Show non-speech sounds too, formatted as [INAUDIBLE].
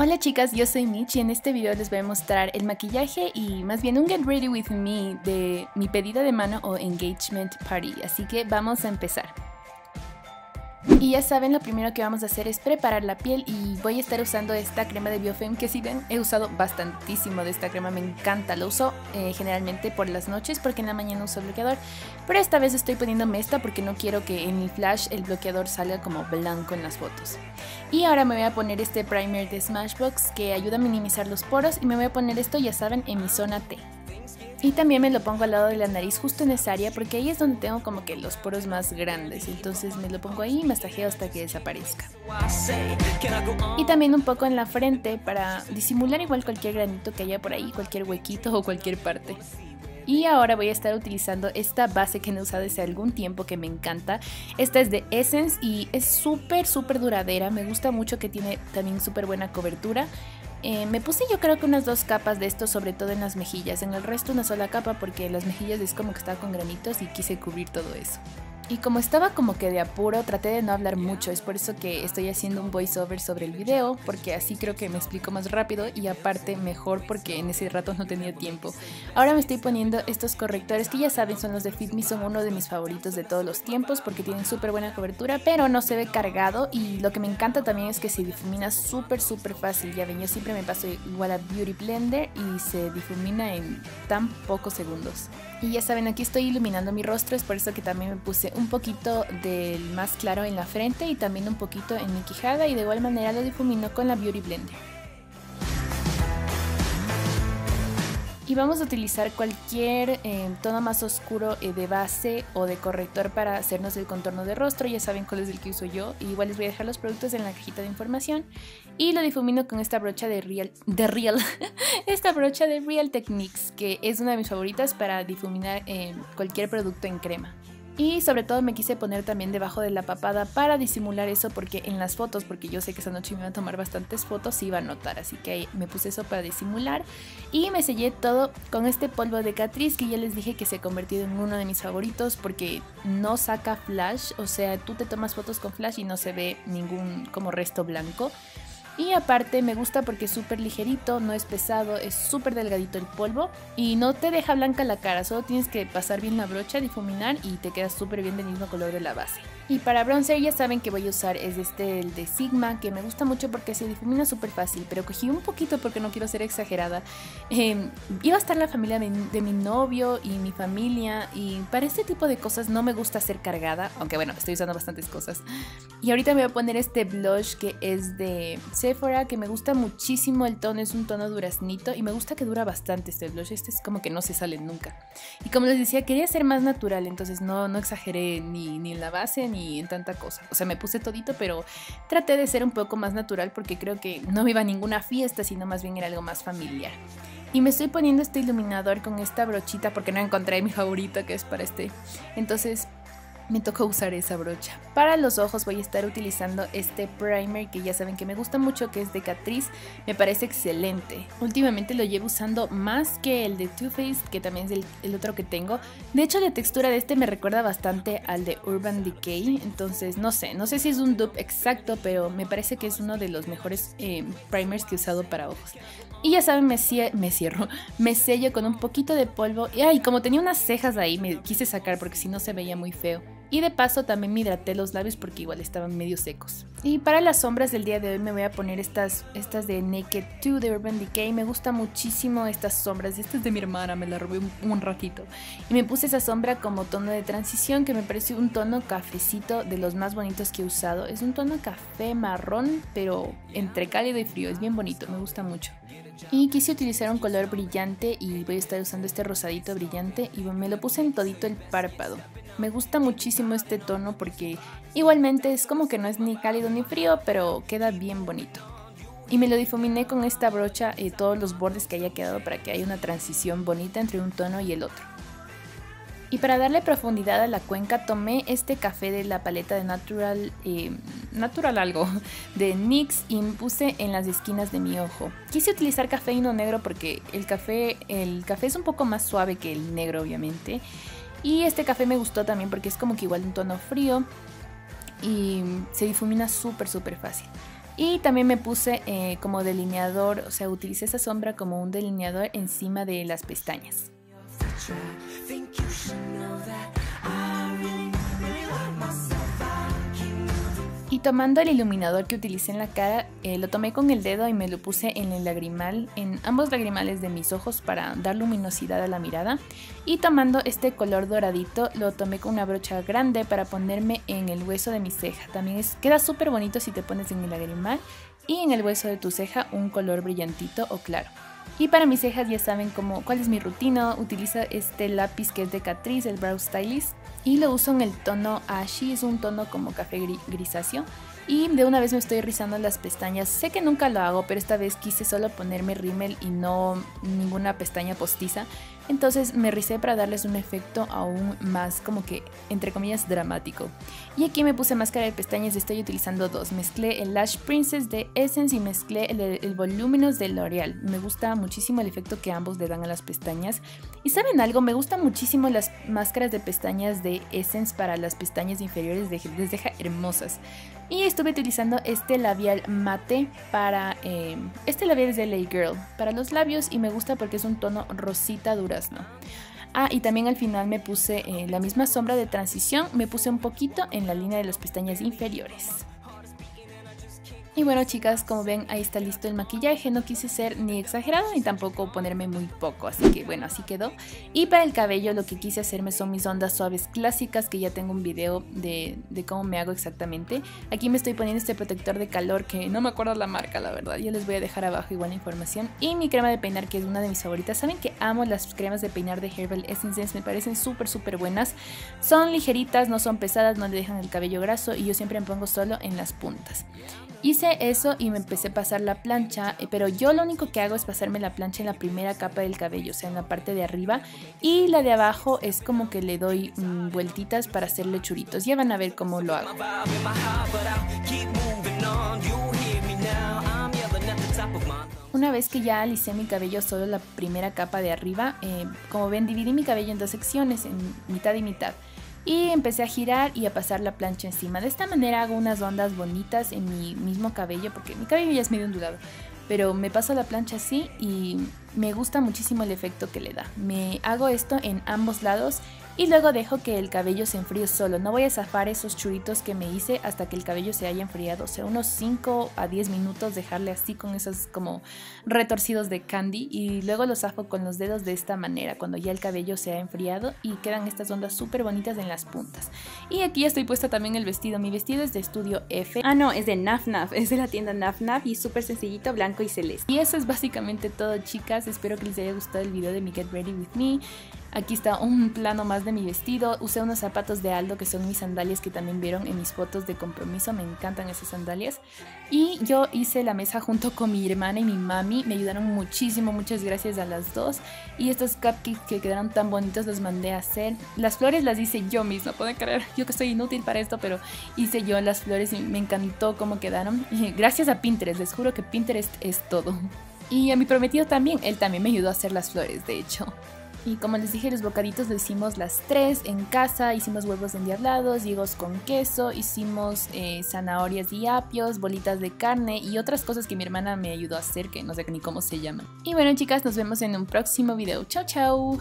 Hola chicas, yo soy Mitch y en este video les voy a mostrar el maquillaje y más bien un Get Ready With Me de mi pedida de mano o Engagement Party, así que vamos a empezar. Y ya saben, lo primero que vamos a hacer es preparar la piel y voy a estar usando esta crema de Biofem que si ven he usado bastantísimo de esta crema, me encanta, lo uso eh, generalmente por las noches porque en la mañana uso bloqueador, pero esta vez estoy poniéndome esta porque no quiero que en el flash el bloqueador salga como blanco en las fotos. Y ahora me voy a poner este primer de Smashbox que ayuda a minimizar los poros y me voy a poner esto ya saben en mi zona T. Y también me lo pongo al lado de la nariz, justo en esa área, porque ahí es donde tengo como que los poros más grandes. Entonces me lo pongo ahí y masajeo hasta que desaparezca. Y también un poco en la frente para disimular igual cualquier granito que haya por ahí, cualquier huequito o cualquier parte. Y ahora voy a estar utilizando esta base que no he usado desde algún tiempo que me encanta. Esta es de Essence y es súper súper duradera. Me gusta mucho que tiene también súper buena cobertura. Eh, me puse yo creo que unas dos capas de esto, sobre todo en las mejillas. En el resto una sola capa porque las mejillas es como que estaba con granitos y quise cubrir todo eso. Y como estaba como que de apuro, traté de no hablar mucho, es por eso que estoy haciendo un voiceover sobre el video, porque así creo que me explico más rápido y aparte mejor porque en ese rato no tenía tiempo. Ahora me estoy poniendo estos correctores que ya saben son los de Fit Me, son uno de mis favoritos de todos los tiempos porque tienen súper buena cobertura, pero no se ve cargado y lo que me encanta también es que se difumina súper súper fácil, ya ven, yo siempre me paso igual a Beauty Blender y se difumina en tan pocos segundos. Y ya saben, aquí estoy iluminando mi rostro, es por eso que también me puse un poquito del más claro en la frente y también un poquito en mi quijada y de igual manera lo difumino con la Beauty Blender. Y vamos a utilizar cualquier eh, tono más oscuro eh, de base o de corrector para hacernos el contorno de rostro. Ya saben cuál es el que uso yo. igual les voy a dejar los productos en la cajita de información. Y lo difumino con esta brocha de Real... De Real. [LAUGHS] esta brocha de Real Techniques, que es una de mis favoritas para difuminar eh, cualquier producto en crema. Y sobre todo me quise poner también debajo de la papada para disimular eso porque en las fotos, porque yo sé que esa noche me iban a tomar bastantes fotos, iba a notar. Así que me puse eso para disimular. Y me sellé todo con este polvo de Catrice que ya les dije que se ha convertido en uno de mis favoritos porque no saca flash. O sea, tú te tomas fotos con flash y no se ve ningún como resto blanco. Y aparte me gusta porque es súper ligerito, no es pesado, es súper delgadito el polvo y no te deja blanca la cara, solo tienes que pasar bien la brocha, difuminar y te queda súper bien del mismo color de la base. Y para bronzer ya saben que voy a usar es este, el de Sigma, que me gusta mucho porque se difumina súper fácil, pero cogí un poquito porque no quiero ser exagerada. Em, iba a estar la familia de, mi novio y mi familia, y para este tipo de cosas no me gusta ser cargada, aunque bueno, estoy usando bastantes cosas. Y ahorita me voy a poner este blush que es de Sephora, que me gusta muchísimo el tono, es un tono duraznito, y me gusta que dura bastante este blush, este es como que no se sale nunca. Y como les decía, quería ser más natural, entonces no, no exageré ni, ni en la base ni en tanta cosa. O sea, me puse todito, pero traté de ser un poco más natural porque creo que no iba a ninguna fiesta, sino más bien era algo más familiar. Y me estoy poniendo este iluminador con esta brochita porque no encontré mi favorita que es para este. Entonces me tocó usar esa brocha. Para los ojos voy a estar utilizando este primer que ya saben que me gusta mucho, que es de Catrice. Me parece excelente. Últimamente lo llevo usando más que el de Too Faced, que también es el, otro que tengo. De hecho, la textura de este me recuerda bastante al de Urban Decay. Entonces, no sé, no sé si es un dupe exacto, pero me parece que es uno de los mejores eh, primers que he usado para ojos. Y ya saben, me, me cierro, [LAUGHS] me sello con un poquito de polvo. Y ay, como tenía unas cejas ahí, me quise sacar porque si no se veía muy feo. Y de paso también me hidraté los labios porque igual estaban medio secos. Y para las sombras del día de hoy me voy a poner estas, estas de Naked 2 de Urban Decay. Me gusta muchísimo estas sombras. Esta es de mi hermana, me la robé un, ratito. Y me puse esa sombra como tono de transición que me parece un tono cafecito de los más bonitos que he usado. Es un tono café marrón, pero entre cálido y frío. Es bien bonito, me gusta mucho. Y quise utilizar un color brillante y voy a estar usando este rosadito brillante y me lo puse en todito el párpado. Me gusta muchísimo este tono porque igualmente es como que no es ni cálido ni frío, pero queda bien bonito. Y me lo difuminé con esta brocha y todos los bordes que haya quedado para que haya una transición bonita entre un tono y el otro. Y para darle profundidad a la cuenca tomé este café de la paleta de Natural, eh, Natural algo, de NYX y me puse en las esquinas de mi ojo. Quise utilizar café y no negro porque el café, el café es un poco más suave que el negro obviamente. Y este café me gustó también porque es como que igual un tono frío. y se difumina súper súper fácil. Y también me puse eh, como delineador, o sea, utilicé esa sombra como un delineador encima de las pestañas. Y tomando el iluminador que utilicé en la cara, eh, lo tomé con el dedo y me lo puse en el lagrimal, en ambos lagrimales de mis ojos para dar luminosidad a la mirada. Y tomando este color doradito, lo tomé con una brocha grande para ponerme en el hueso de mi ceja. También es, queda súper bonito si te pones en el lagrimal y en el hueso de tu ceja un color brillantito o claro. Y para mis cejas ya saben cómo, cuál es mi rutina. Utilizo este lápiz que es de Catrice, el Brow Stylist. Y lo uso en el tono Ashy, es un tono como café grisáceo. Y de una vez me estoy rizando las pestañas. Sé que nunca lo hago, pero esta vez quise solo ponerme rímel y no ninguna pestaña postiza. Entonces me ricé para darles un efecto aún más como que, entre comillas, dramático. Y aquí me puse máscara de pestañas y estoy utilizando dos. Mezclé el Lash Princess de Essence y mezclé el, el Voluminous de L'Oreal. Me gusta muchísimo el efecto que ambos le dan a las pestañas. Y saben algo, me gustan muchísimo las máscaras de pestañas de Essence para las pestañas inferiores, les deja hermosas. Y estuve utilizando este labial mate para... Eh, este labial es de Lay Girl para los labios y me gusta porque es un tono rosita Ah, y también al final me puse eh, la misma sombra de transición, me puse un poquito en la línea de las pestañas inferiores. Y bueno chicas, como ven ahí está listo el maquillaje, no quise ser ni exagerado ni tampoco ponerme muy poco, así que bueno, así quedó. Y para el cabello lo que quise hacerme son mis ondas suaves clásicas, que ya tengo un video de, cómo me hago exactamente. Aquí me estoy poniendo este protector de calor que no me acuerdo la marca la verdad, ya les voy a dejar abajo igual la información. Y mi crema de peinar que es una de mis favoritas, saben que amo las cremas de peinar de Herbal Essences, me parecen súper súper buenas. Son ligeritas, no son pesadas, no le dejan el cabello graso y yo siempre me pongo solo en las puntas. Hice eso y me empecé a pasar la plancha, eh, pero yo lo único que hago es pasarme la plancha en la primera capa del cabello, o sea, en la parte de arriba, y la de abajo es como que le doy mm, vueltitas para hacerle churitos. Ya van a ver cómo lo hago. Una vez que ya alicé mi cabello solo la primera capa de arriba, eh, como ven dividí mi cabello en dos secciones, en mitad y mitad y empecé a girar y a pasar la plancha encima. De esta manera hago unas ondas bonitas en mi mismo cabello porque mi cabello ya es medio ondulado. Pero me paso la plancha así y me gusta muchísimo el efecto que le da. Me hago esto en ambos lados y luego dejo que el cabello se enfríe solo. No voy a zafar esos churitos que me hice hasta que el cabello se haya enfriado. O sea, unos 5 a 10 minutos dejarle así con esos como retorcidos de candy y luego lo zafo con los dedos de esta manera cuando ya el cabello se ha enfriado y quedan estas ondas súper bonitas en las puntas. Y aquí estoy puesta también el vestido. Mi vestido es de estudio F. Ah, no, es de Naf Naf. Es de la tienda Naf Naf y súper sencillito, blanco y celeste. Y eso es básicamente todo, chicas. Espero que les haya gustado el video de mi Get Ready With Me. Aquí está un plano más de mi vestido. Usé unos zapatos de Aldo que son mis sandalias que también vieron en mis fotos de compromiso. Me encantan esas sandalias. Y yo hice la mesa junto con mi hermana y mi mami. Me ayudaron muchísimo. Muchas gracias a las dos. Y estos cupcakes que quedaron tan bonitos los mandé a hacer. Las flores las hice yo misma. Pueden creer. Yo que soy inútil para esto, pero hice yo las flores y me encantó cómo quedaron. [LAUGHS] Gracias a Pinterest. Les juro que Pinterest es todo. Y a mi prometido también. Él también me ayudó a hacer las flores, de hecho. Y como les dije, los bocaditos lo hicimos las tres en casa. Hicimos huevos endiablados, higos con queso, hicimos eh, zanahorias y apios, bolitas de carne y otras cosas que mi hermana me ayudó a hacer que no sé ni cómo se llaman. Y bueno chicas, nos vemos en un próximo video. Chao, chao.